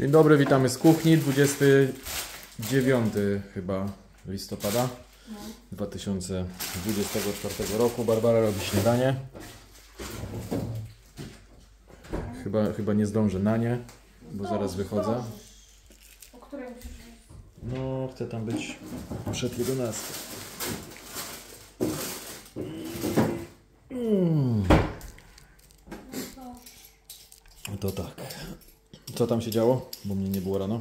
Dzień dobry, witamy z kuchni. 29 chyba listopada 2024 roku. Barbara robi śniadanie. Chyba, chyba nie zdążę na nie, bo zaraz wychodzę. O której? No, chcę tam być przed 11. Mm, No, to tak. Co tam się działo? Bo mnie nie było rano.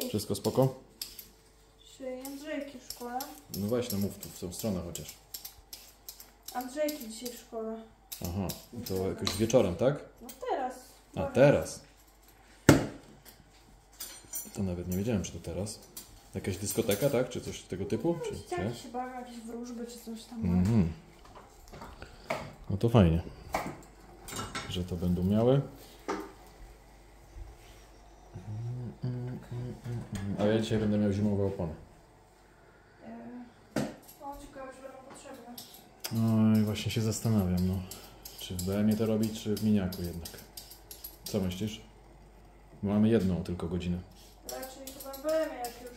nic. Wszystko spoko? Dzisiaj Andrzejki w szkole. No no mów tu w tą stronę chociaż. Andrzejki dzisiaj w szkole. Aha, to jakoś wieczorem, tak? No teraz. A teraz. To nawet nie wiedziałem, czy to teraz. Jakaś dyskoteka, tak? Czy coś tego typu? Czy, Dzieciaki nie? się bawią, jakieś wróżby czy coś tam. Mhm. No to fajnie, że to będą miały. A ja dzisiaj będę miał zimowe opony. E, No ciekawe, czy będą potrzebne. No i właśnie się zastanawiam, no. Czy w BM-ie to robić, czy w miniaku jednak. Co myślisz? Mamy jedną tylko godzinę. Raczej chyba byłem jak już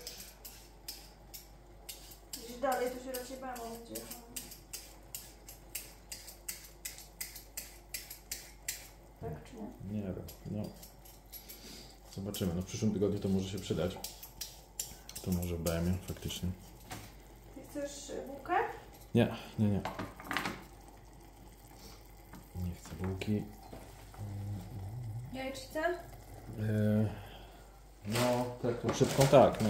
gdzieś dalej, to się raczej będą będzie. Tak czy nie? Nie wiem, no. Zobaczymy. No w przyszłym tygodniu to może się przydać. To może BM-ie faktycznie. Ty chcesz e, bułkę? Nie, nie, nie. Nie chcę bułki. Jajecznicę? Yy, no, tak, tą szybką tak, no.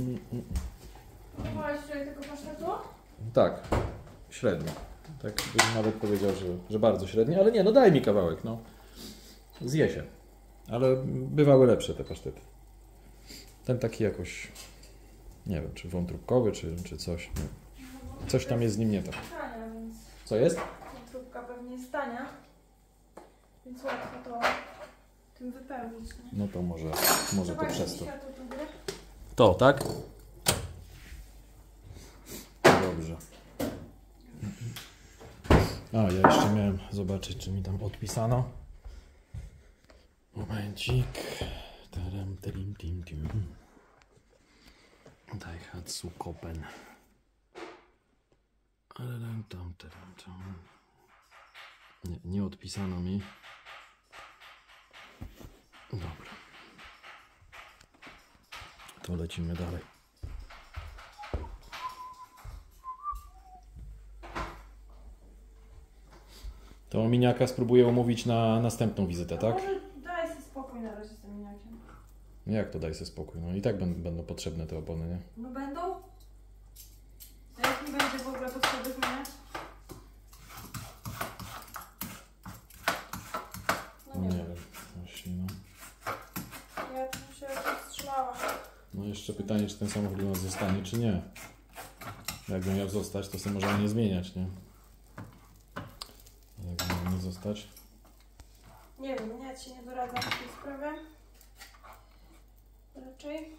Mm, mm, Próbowałeś wczoraj tego pasztetu? Tak, średnio. Tak bym nawet powiedział, że, że bardzo średnio, ale nie, no daj mi kawałek, no. Zje się. Ale bywały lepsze te pasztety. Ten taki jakoś, nie wiem, czy wątróbkowy, czy, czy coś. Nie. Coś tam jest z nim nie tak. Co jest? wątróbka pewnie jest tania. Więc łatwo to tym wypełnić. Nie? No to może, może to przez to. To, tak? Dobrze. A, ja jeszcze miałem zobaczyć, czy mi tam odpisano. Momencik. Taram, tarim, tim, tim. Daihatsu Kopen. Taram, tam, taram, tam. Nie, nie odpisano mi. Dobra. To lecimy dalej. To miniaka spróbuję umówić na następną wizytę, tak? Może daj sobie spokój na razie z tym miniakiem. Jak to daj sobie spokój? No i tak będą, będą potrzebne te opony, nie? No będą? A jak nie będzie w ogóle potrzeby zmieniać? No Nie nie, wiem, właśnie no. ja tu się wstrzymała. No jeszcze pytanie, czy ten samochód u nas zostanie, czy nie. Jakby miał zostać, to sobie możemy nie zmieniać, nie? Jakby miał nie zostać. Nie wiem, ja ci nie doradzam w tej sprawie. Raczej.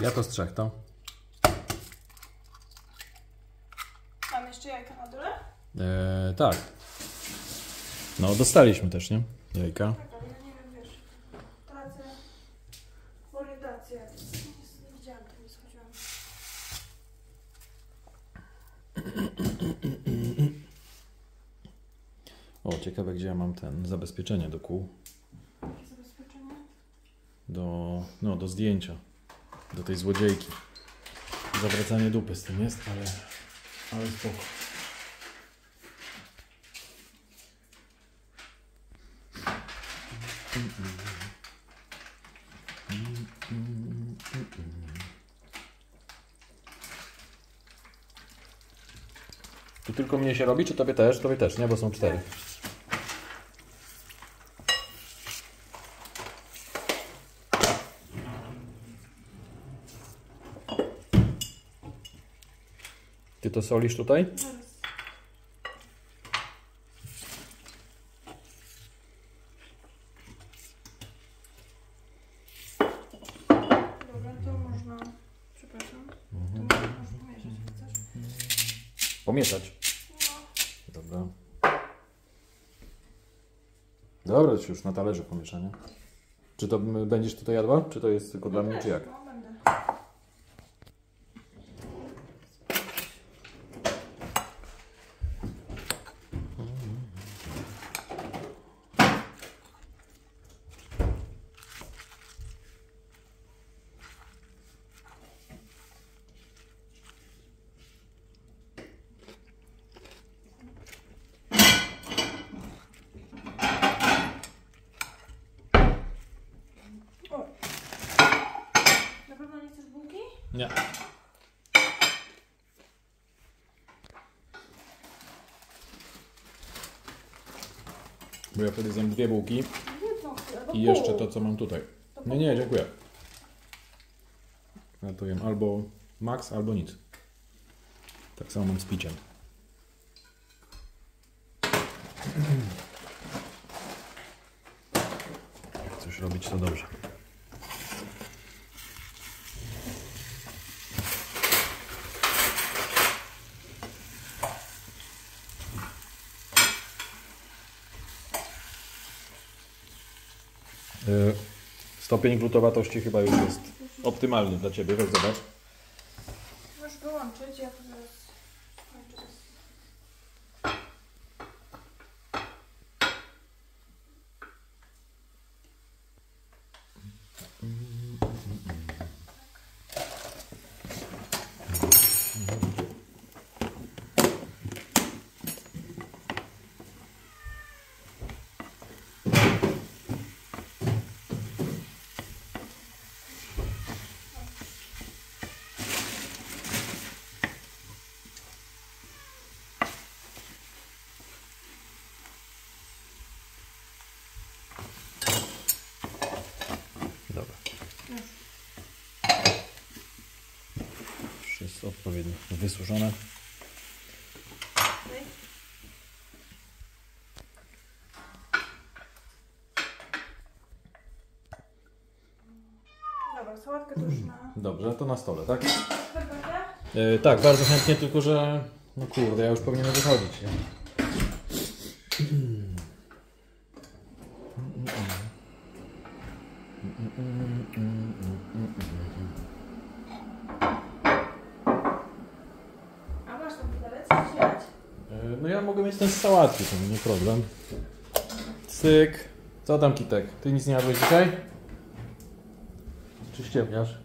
Ja to z trzech, to? Mam jeszcze jajka na dole? Eee, tak. No, dostaliśmy też, nie? Jajka. Tak, ale ja nie wiem, wiesz, tracę orientację. Nie, nie widziałam tego, nie schodziłam. O, ciekawe, gdzie ja mam ten zabezpieczenie do kół. Jakie zabezpieczenie? Do, no, do zdjęcia. Do tej złodziejki. Zawracanie dupy z tym jest, ale, ale spoko. Tu tylko mnie się robi, czy tobie też? Tobie też, nie? Bo są cztery. Ty to solisz tutaj? Dobra, to można... Przepraszam. To mhm. można chcesz? Pomieszać. No. Dobra. Dobra, już na talerzu pomieszanie. Czy to będziesz tutaj jadła? Czy to jest tylko no dla mnie, czy jak? No. Nie. Bo ja wtedy zjem dwie bułki i jeszcze to, co mam tutaj. Pół. nie, dziękuję. Ja to jem albo max, albo nic. Tak samo mam z piciem. Jak coś robić, to dobrze. Stopień glutowatości chyba już jest optymalny dla Ciebie, weź zobacz. Możesz wyłączyć, ja to zaraz. Już jest odpowiednio wysuszone. Dobra, sałatkę to już na Dobrze, to na stole, tak? herbatę. E, tak, bardzo chętnie, tylko że... No kurde, ja już powinienem wychodzić, nie? Mieć ten z sałatki, to nie problem. Cyk. Co tam, Kitek? Ty nic nie jadłeś dzisiaj? Czy ściemniasz?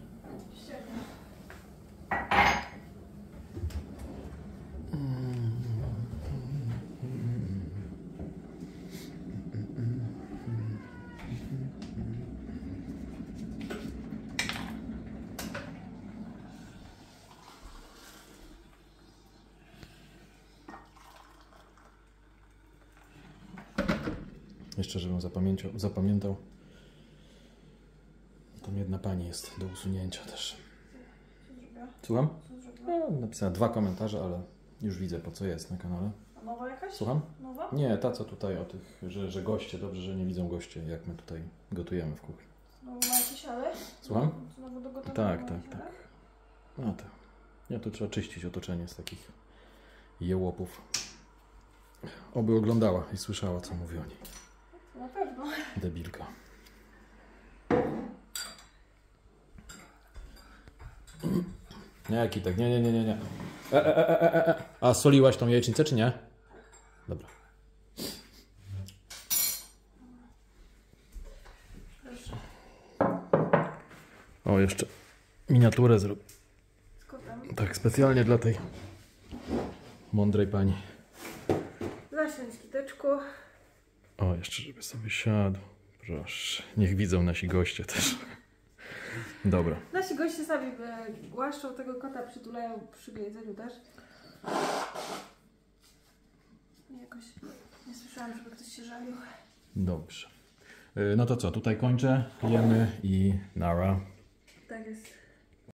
Jeszcze, żebym zapamiętał, zapamiętał. Tam jedna pani jest do usunięcia też. Słucham? No, napisała dwa komentarze, ale już widzę po co jest na kanale. A nowa jakaś? Słucham? Nowa? Nie, ta co tutaj o tych, że, że goście, dobrze, że nie widzą goście, jak my tutaj gotujemy w kuchni. Znowu ma jakieś ale? Słucham? Znowu do gotowania Tak, tak, tak. ale? No to. Nie, tu trzeba czyścić otoczenie z takich jełopów. Oby oglądała i słyszała, co mówi o niej. Pewno. Debilka. Nie, Kitek, nie, nie, nie, nie, nie. E, e, e, e, e, e. A soliłaś tą jajecznicę, czy nie? Dobra. Proszę. O, jeszcze miniaturę zrób. Z kotem. Tak, specjalnie dla tej mądrej pani. Zasiądź kiteczku. O, jeszcze żeby sobie siadł. Proszę. Niech widzą nasi goście też. Dobra. Nasi goście sami e, głaszczą tego kota, przytulają przy jedzeniu też. Jakoś nie słyszałam, żeby ktoś się żalił. Dobrze. Y, No to co, tutaj kończę. Jemy i nara. Tak jest.